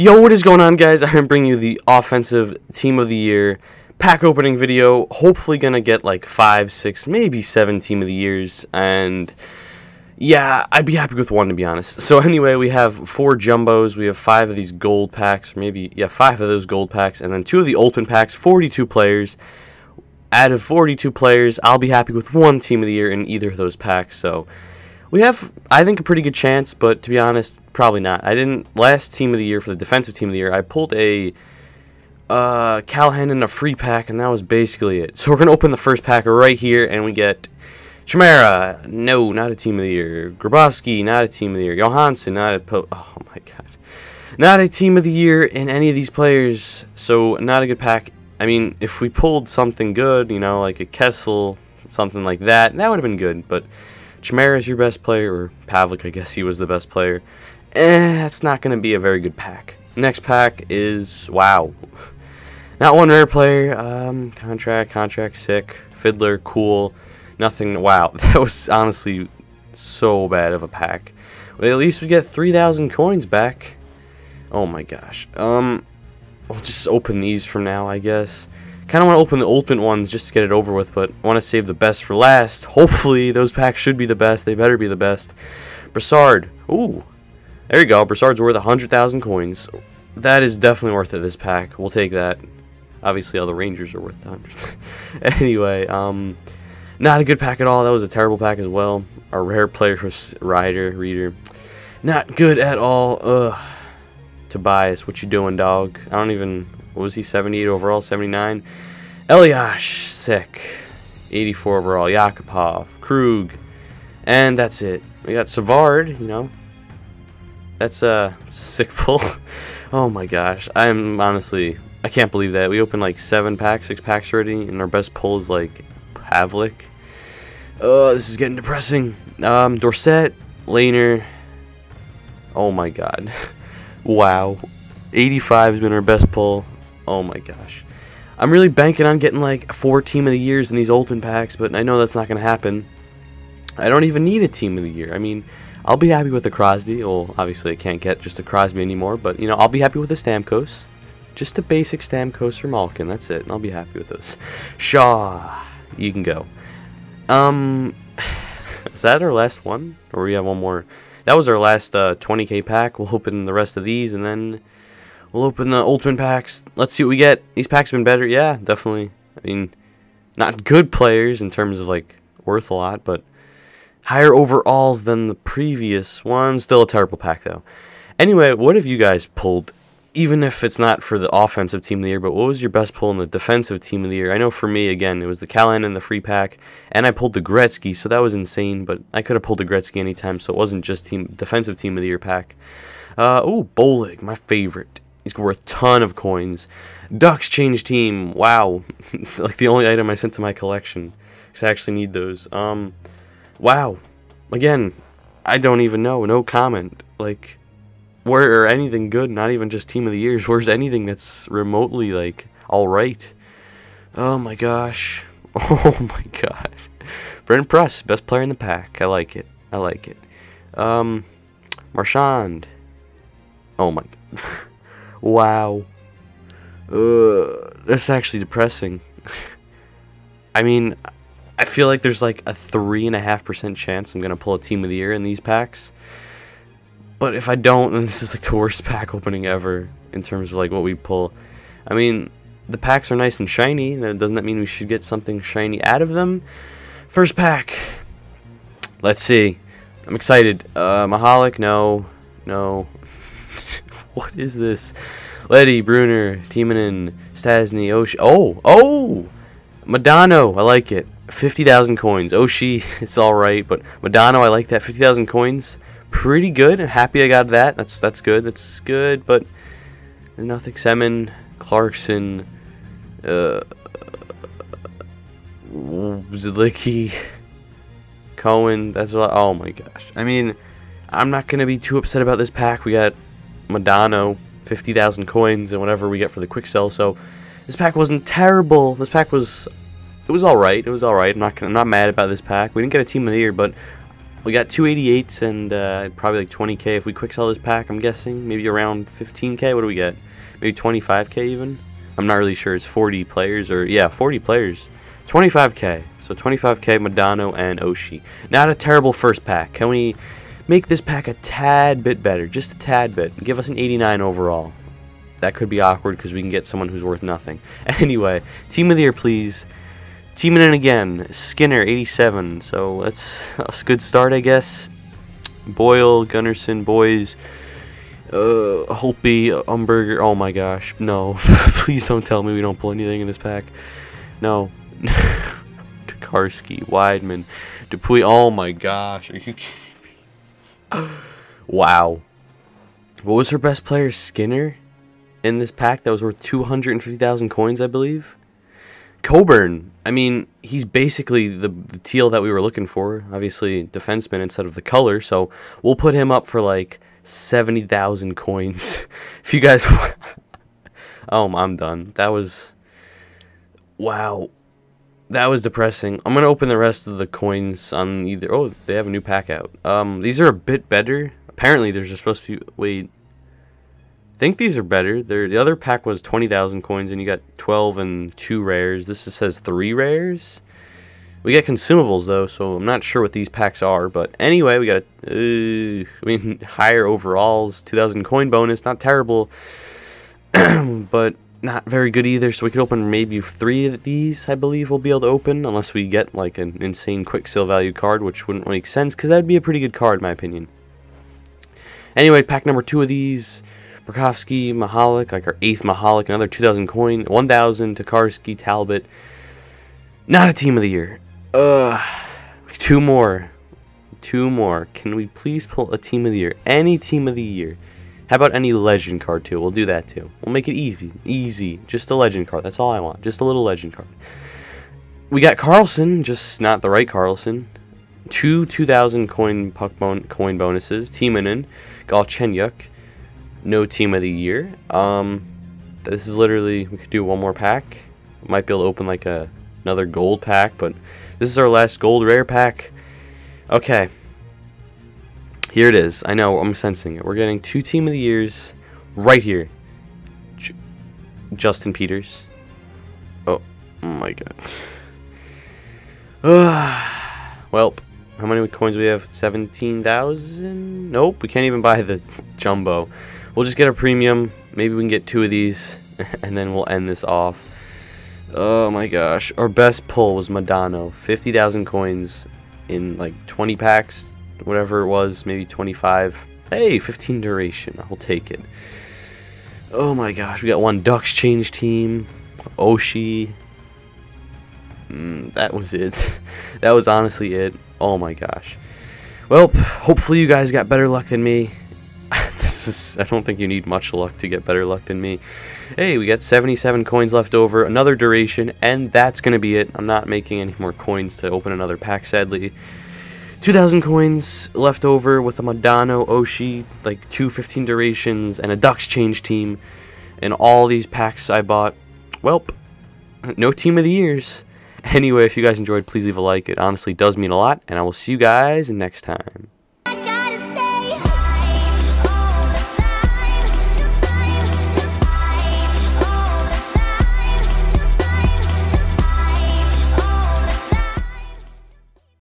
Yo, what is going on, guys? I'm bringing you the offensive team of the year pack opening video. Hopefully, gonna get like five, six, maybe seven team of the years, and yeah, I'd be happy with one to be honest. So anyway, we have four jumbos. We have five of these gold packs, or maybe yeah, five of those gold packs, and then two of the open packs. 42 players. Out of 42 players, I'll be happy with one team of the year in either of those packs. So we have, I think, a pretty good chance, but to be honest, probably not. I didn't, last team of the year for the defensive team of the year, I pulled a uh, Callahan in a free pack, and that was basically it. So we're going to open the first pack right here, and we get Chimera, no, not a team of the year. Grabovski, not a team of the year. Johansson, not a, oh my god. Not a team of the year in any of these players, so not a good pack. I mean, if we pulled something good, you know, like a Kessel, something like that, that would have been good, but Chimera is your best player, or Pavlik, I guess he was the best player. Eh, it's not going to be a very good pack. Next pack is, wow. Not one rare player, um, contract, contract, sick, Fiddler, cool, nothing, wow. That was honestly so bad of a pack. Well, at least we get 3,000 coins back. Oh my gosh. Um, we'll just open these from now, I guess kind of want to open the ultimate ones just to get it over with, but I want to save the best for last. Hopefully, those packs should be the best. They better be the best. Brassard. Ooh. There you go. Brassard's worth 100,000 coins. That is definitely worth it, this pack. We'll take that. Obviously, all the Rangers are worth 100. anyway, um, not a good pack at all. That was a terrible pack as well. A rare player for Ryder, Reader. Not good at all. Ugh. Tobias, what you doing, dog? I don't even what was he, 78 overall, 79? Eliash, sick. 84 overall, Yakupov, Krug, and that's it. We got Savard, you know. That's, uh, that's a sick pull. oh my gosh. I'm honestly, I can't believe that. We opened like seven packs, six packs already, and our best pull is like Pavlik. Oh, this is getting depressing. Um, Dorsett, Lehner. Oh my god. wow. 85 has been our best pull. Oh my gosh. I'm really banking on getting like four team of the years in these open packs, but I know that's not going to happen. I don't even need a team of the year. I mean, I'll be happy with a Crosby. Well, obviously I can't get just a Crosby anymore, but you know, I'll be happy with a Stamkos. Just a basic Stamkos or Malkin. That's it. And I'll be happy with those. Shaw, you can go. Um, is that our last one, or we have one more? That was our last uh, 20k pack. We'll open the rest of these, and then We'll open the ultimate packs. Let's see what we get. These packs have been better. Yeah, definitely. I mean, not good players in terms of, like, worth a lot, but higher overalls than the previous one. Still a terrible pack, though. Anyway, what have you guys pulled? Even if it's not for the offensive team of the year, but what was your best pull in the defensive team of the year? I know for me, again, it was the Callahan and the free pack, and I pulled the Gretzky, so that was insane, but I could have pulled the Gretzky anytime, so it wasn't just team defensive team of the year pack. Uh, oh, Bollig, my favorite. He's worth a ton of coins. Ducks change team. Wow. like the only item I sent to my collection. Because I actually need those. Um, wow. Again, I don't even know. No comment. Like, where or anything good, not even just team of the years. Where's anything that's remotely, like, alright? Oh my gosh. Oh my god. Brent Press, best player in the pack. I like it. I like it. Um, Marchand. Oh my. Wow. Uh, that's actually depressing. I mean, I feel like there's like a three and a half percent chance I'm gonna pull a team of the year in these packs. But if I don't, then this is like the worst pack opening ever in terms of like what we pull. I mean, the packs are nice and shiny. Doesn't that mean we should get something shiny out of them? First pack. Let's see. I'm excited. Uh, Mahalik, no, no. What is this? Letty, Brunner, Timonen, Stastny, Oshie. Oh, oh! Modano, I like it. 50,000 coins. Oshie, it's alright, but Modano, I like that. 50,000 coins. Pretty good. Happy I got that. That's that's good. That's good, but nothing. Semin, Clarkson, uh, Zlicki, Cohen. That's a lot. Oh my gosh. I mean, I'm not going to be too upset about this pack. We got Modano, 50,000 coins, and whatever we get for the quick sell. So this pack wasn't terrible. This pack was, it was all right. It was all right. I'm not, I'm not mad about this pack. We didn't get a team of the year, but we got 288s and uh, probably like 20k if we quick sell this pack. I'm guessing maybe around 15k. What do we get? Maybe 25k even. I'm not really sure. It's 40 players or yeah, 40 players. 25k. So 25k Modano and Oshie. Not a terrible first pack. Can we make this pack a tad bit better? Just a tad bit. Give us an 89 overall. That could be awkward because we can get someone who's worth nothing. Anyway, team of the year, please. Teaming in again, Skinner, 87. So that's a good start, I guess. Boyle, Gunnarsson, Boys, uh, Holtby, Umberger. Oh my gosh, no. Please don't tell me we don't pull anything in this pack. No. Tokarski, Wideman, Dupuis. Oh my gosh, are you kidding? Wow. What was her best player, Skinner, in this pack that was worth 250,000 coins, I believe? Coburn, I mean, he's basically the, the teal that we were looking for. Obviously, defenseman instead of the color. So we'll put him up for like 70,000 coins. if you guys. oh, I'm done. That was. Wow. That was depressing. I'm to open the rest of the coins on either. Oh, they have a new pack out. Um, These are a bit better. Apparently, there's supposed to be. Wait think these are better. They're, the other pack was 20,000 coins, and you got 12 and 2 rares. This says 3 rares. We get consumables, though, so I'm not sure what these packs are. But anyway, we got, uh, I mean, higher overalls, 2,000 coin bonus. Not terrible, but not very good either. So we could open maybe three of these, I believe we'll be able to open, unless we get, like, an insane quick sale value card, which wouldn't make sense, because that would be a pretty good card, in my opinion. Anyway, pack number two of these. Burakovsky, Mahalik, like our eighth Mahalik, another 2,000 coin, 1,000, Tokarski, Talbot. Not a team of the year. Ugh. Two more. Two more. Can we please pull a team of the year? Any team of the year. How about any legend card too? We'll do that too. We'll make it easy. Easy. Just a legend card. That's all I want. Just a little legend card. We got Carlson, just not the right Carlson. Two 2,000 coin puck bon coin bonuses. Timonen, Galchenyuk, no team of the year. Um, this is literally, we could do one more pack. Might be able to open like a another gold pack, but this is our last gold rare pack. Okay. Here it is. I know, I'm sensing it. We're getting two team of the years right here. J Justin Peters. Oh, oh my god. well, how many coins we have? 17,000? Nope, we can't even buy the jumbo. We'll just get a premium. Maybe we can get two of these, and then we'll end this off. Oh my gosh. Our best pull was Modano. 50,000 coins in like 20 packs, whatever it was, maybe 25. Hey, 15 duration. I'll take it. Oh my gosh. We got one Ducks change team. Oshie. Mm, that was it. that was honestly it. Oh my gosh. Well, hopefully you guys got better luck than me this is, I don't think you need much luck to get better luck than me. Hey, we got 77 coins left over, another duration, and that's going to be it. I'm not making any more coins to open another pack, sadly. 2,000 coins left over with a Modano, Oshie, like two 15 durations, and a Ducks change team. And all these packs I bought, welp, no team of the years. Anyway, if you guys enjoyed, please leave a like. It honestly does mean a lot, and I will see you guys next time.